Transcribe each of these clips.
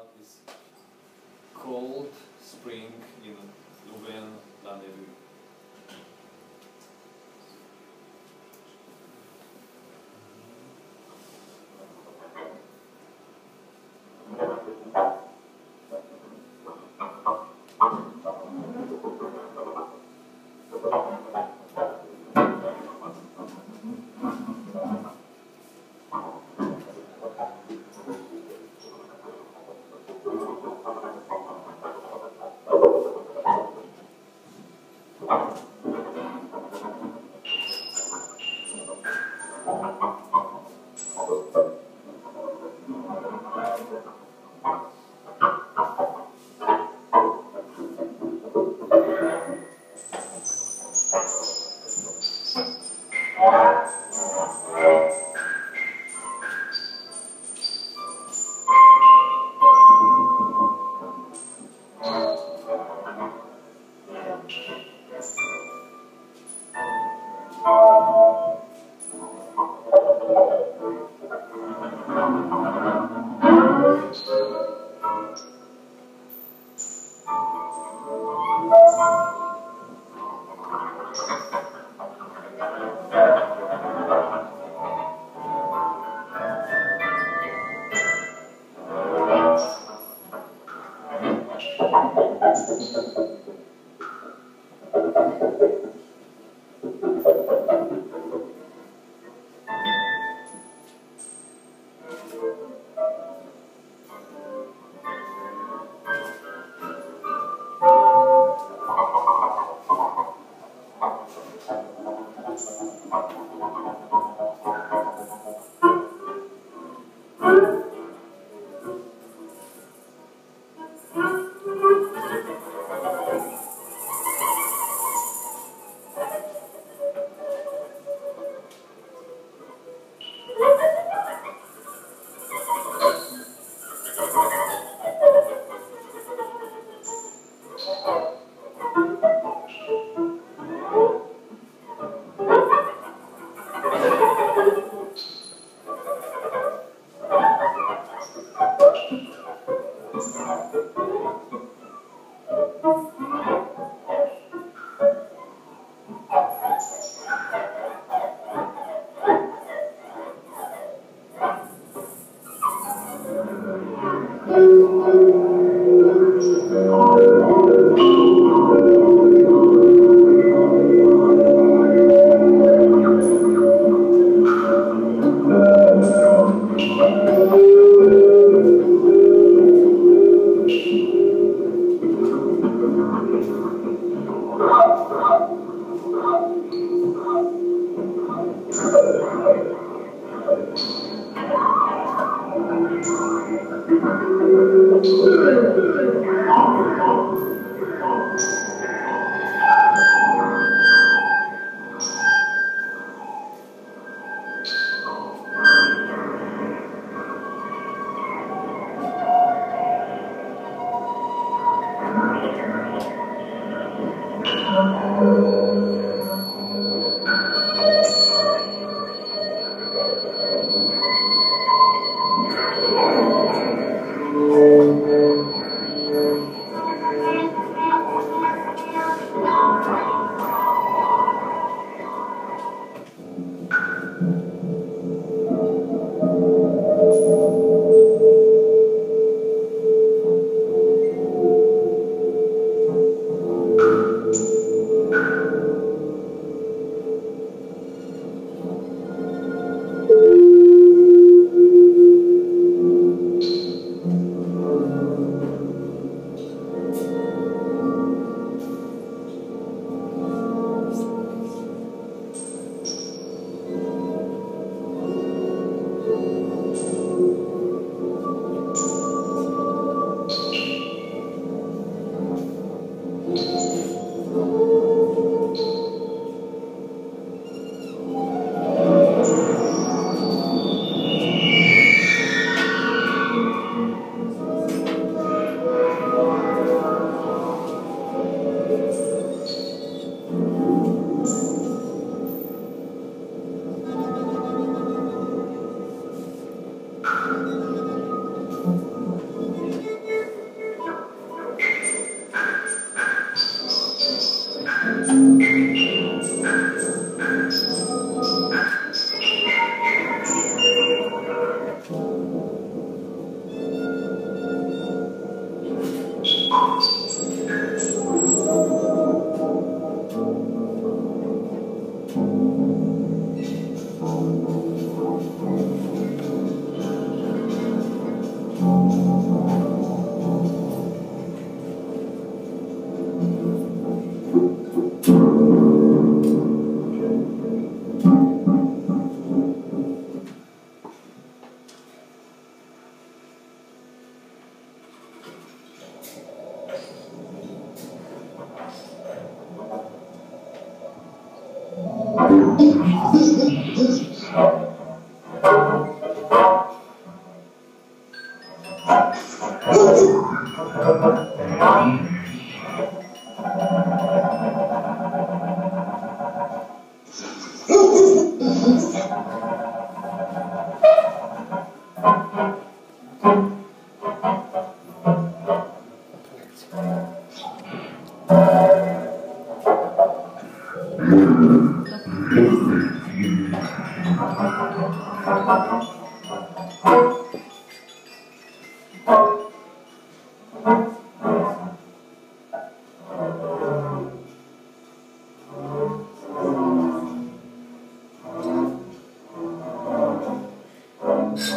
about cold spring in Louvain-la-Neuve. 啊。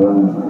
Amen.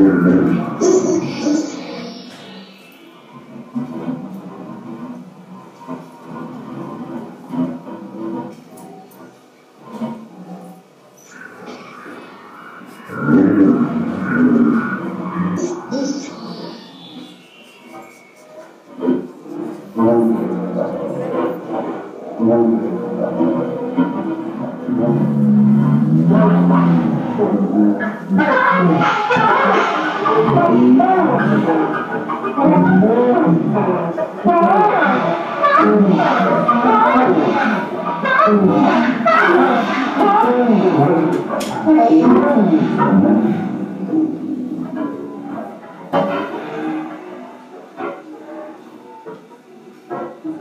Amen.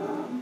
um,